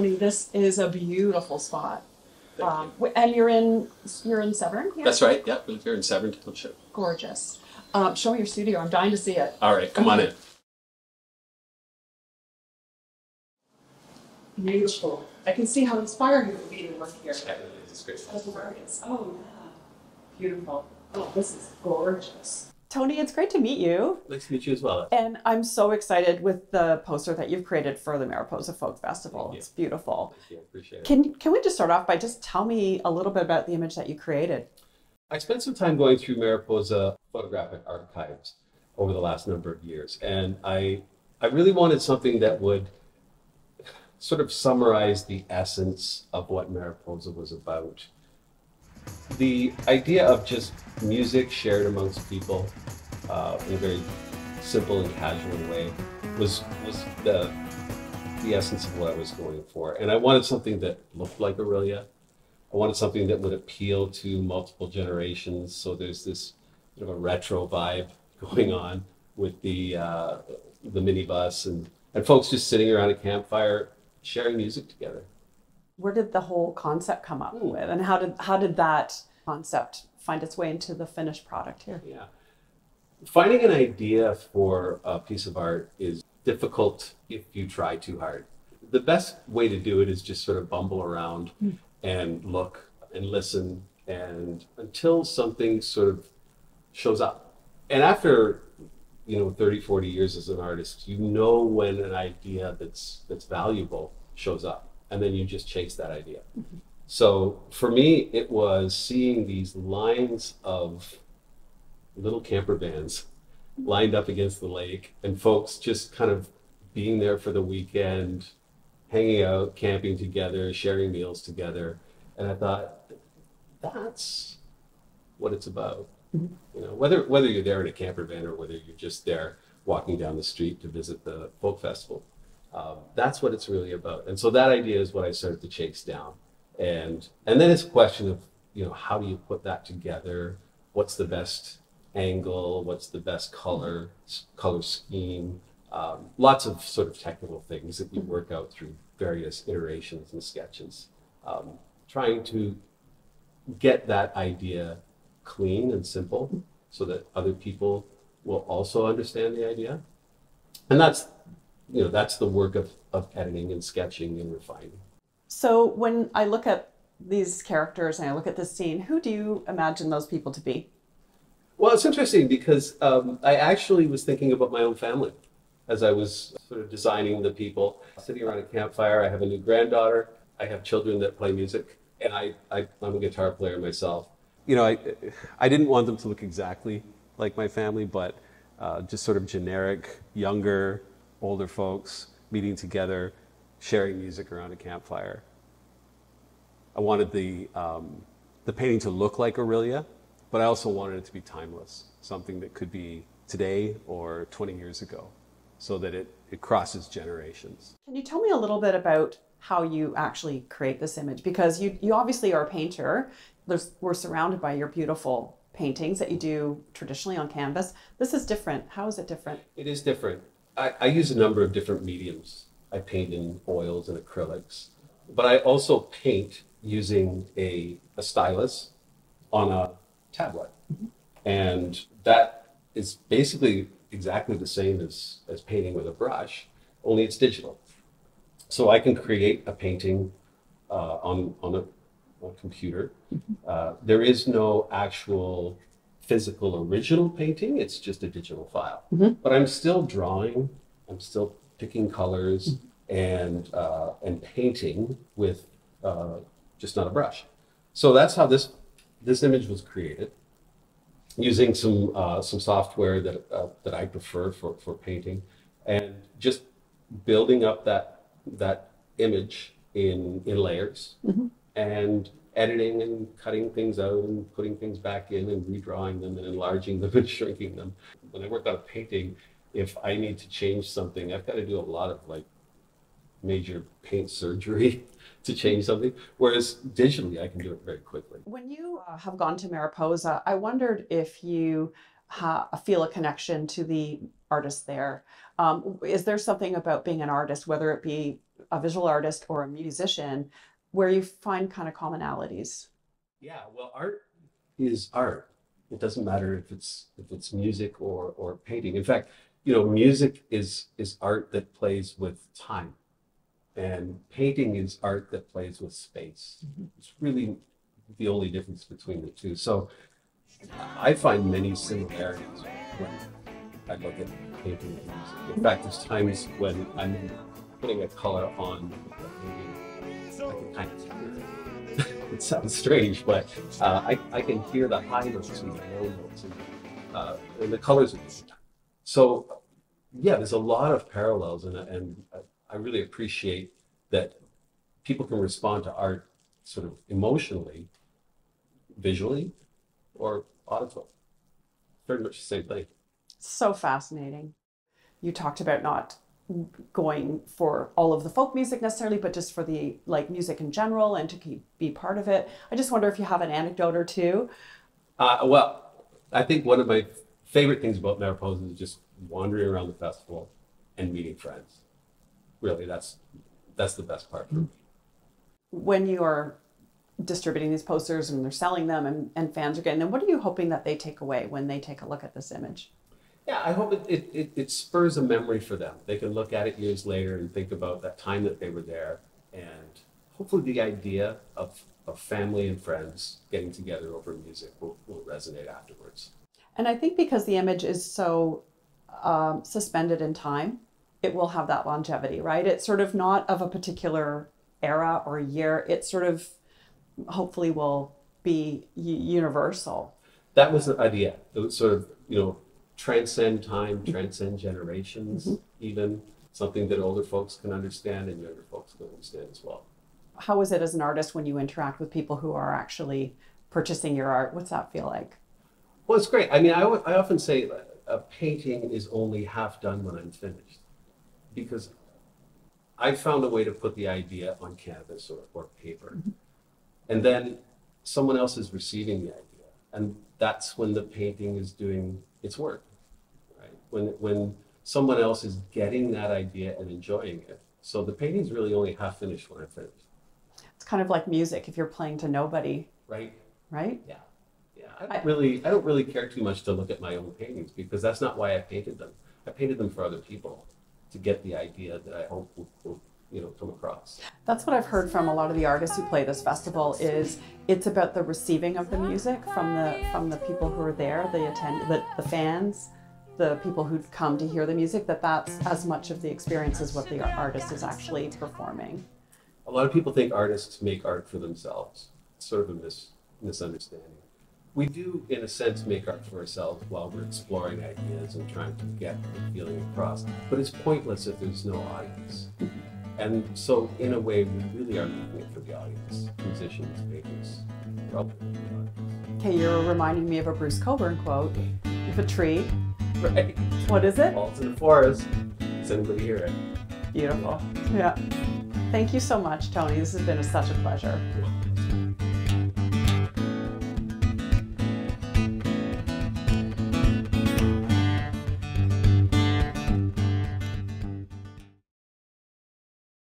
Tony, this is a beautiful spot. Um, and you're in you're in Severn. Here? That's right. Yeah, we live here in Severn Township. gorgeous. Um, show me your studio. I'm dying to see it. All right, come on in. Beautiful. I can see how inspiring it would be to work here. Yeah, it's great. As an artist. Oh yeah. Beautiful. Oh, this is gorgeous. Tony, it's great to meet you. Nice to meet you as well. And I'm so excited with the poster that you've created for the Mariposa Folk Festival. It's beautiful. Thank you. Appreciate it. Can can we just start off by just tell me a little bit about the image that you created? I spent some time going through Mariposa photographic archives over the last number of years, and I I really wanted something that would sort of summarize the essence of what Mariposa was about. The idea of just music shared amongst people uh, in a very simple and casual way was was the the essence of what I was going for, and I wanted something that looked like Orillia. I wanted something that would appeal to multiple generations. So there's this sort of a retro vibe going on with the uh, the minibus and and folks just sitting around a campfire sharing music together. Where did the whole concept come up Ooh. with, and how did how did that concept find its way into the finished product here? Yeah. Finding an idea for a piece of art is difficult if you try too hard. The best way to do it is just sort of bumble around hmm. and look and listen and until something sort of shows up. And after you know 30 40 years as an artist, you know when an idea that's that's valuable shows up and then you just chase that idea. So for me, it was seeing these lines of little camper vans lined up against the lake and folks just kind of being there for the weekend, hanging out, camping together, sharing meals together. And I thought, that's what it's about. Mm-hmm. You know, whether whether you're there in a camper van or whether you're just there walking down the street to visit the folk festival, um, that's what it's really about. And so that idea is what I started to chase down. And and then it's a question of you know how do you put that together? What's the best angle? What's the best color color scheme? Um, lots of sort of technical things that you work out through various iterations and sketches, um, trying to get that idea clean and simple so that other people will also understand the idea. And that's you know that's the work of, of editing and sketching and refining. So when I look at these characters and I look at this scene, who do you imagine those people to be? Well, it's interesting because um, I actually was thinking about my own family as I was sort of designing the people. Sitting around a campfire, I have a new granddaughter. I have children that play music, and I, I I'm a guitar player myself. You know, I I didn't want them to look exactly like my family, but uh, just sort of generic, younger, older folks meeting together, sharing music around a campfire. I wanted the um, the painting to look like Orillia, but I also wanted it to be timeless, something that could be today or 20 years ago, so that it, it crosses generations. Can you tell me a little bit about how you actually create this image? Because you, you obviously are a painter. There's, we're surrounded by your beautiful paintings that you do traditionally on canvas. This is different. How is it different? It is different. I, I use a number of different mediums. I paint in oils and acrylics, but I also paint using a, a stylus on a tablet. And that is basically exactly the same as, as painting with a brush, only it's digital. So I can create a painting uh, on, on a, on a computer. Uh, there is no actual physical original painting, it's just a digital file. But I'm still drawing, I'm still picking colors and, uh, and painting with uh, just not a brush. So that's how this, this image was created using some uh, some software that uh, that I prefer for, for painting, and just building up that that image in in layers, and editing and cutting things out and putting things back in and redrawing them and enlarging them and shrinking them. When I work on a painting, if I need to change something, I've got to do a lot of like major paint surgery to change something. Whereas digitally, I can do it very quickly. When you uh, have gone to Mariposa, I wondered if you ha- feel a connection to the artist there. Um, is there something about being an artist, whether it be a visual artist or a musician where you find kind of commonalities. Yeah, well, art is art. It doesn't matter if it's if it's music or or painting. In fact, you know, music is is art that plays with time, and painting is art that plays with space. Mm-hmm. It's really the only difference between the two. So, I find many similarities when I look at painting and music. In fact, there's times when I'm putting a color on a painting, I can kind of hear it. it sounds strange, but uh, I, I can hear the high notes and the low notes, and, uh, and the colors are different. So, yeah, there's a lot of parallels, and, and I really appreciate that people can respond to art sort of emotionally, visually, or auditory. Very much the same thing. So fascinating. You talked about not going for all of the folk music necessarily, but just for the like music in general and to keep, be part of it. I just wonder if you have an anecdote or two. Uh, well, I think one of my favorite things about Mariposa is just wandering around the festival and meeting friends. Really, that's that's the best part for me. When you are distributing these posters and they're selling them and, and fans are getting them, what are you hoping that they take away when they take a look at this image? Yeah, I hope it, it, it, it spurs a memory for them. They can look at it years later and think about that time that they were there and hopefully the idea of, of family and friends getting together over music will, will resonate afterwards. And I think because the image is so um, suspended in time, it will have that longevity, right? It's sort of not of a particular era or year. It sort of hopefully will be universal. That was the idea. It was sort of, you know, transcend time, transcend generations, mm-hmm. even something that older folks can understand and younger folks can understand as well. How is it as an artist when you interact with people who are actually purchasing your art? What's that feel like? Well, it's great. I mean, I, I often say a painting is only half done when I'm finished because I found a way to put the idea on canvas or, or paper. Mm-hmm. And then someone else is receiving the idea. And that's when the painting is doing its work? When, when someone else is getting that idea and enjoying it. So the painting's really only half finished when I'm finished. It's kind of like music if you're playing to nobody. Right. Right? Yeah. Yeah. I don't I, really I don't really care too much to look at my own paintings because that's not why I painted them. I painted them for other people to get the idea that I hope will, will you know come across. That's what I've heard from a lot of the artists who play this festival is it's about the receiving of the music from the from the people who are there, the attend the, the fans, the people who've come to hear the music that that's as much of the experience as what the artist is actually performing. A lot of people think artists make art for themselves. It's sort of a mis- misunderstanding. We do, in a sense, make art for ourselves while we're exploring ideas and trying to get the feeling across. But it's pointless if there's no audience. And so, in a way, we really are making it for the audience, musicians, probably. Okay, you're reminding me of a Bruce Cockburn quote. If a tree, right? What is it? Falls in the forest. Does anybody hear it? Beautiful. Yeah. Thank you so much, Tony. This has been a, such a pleasure.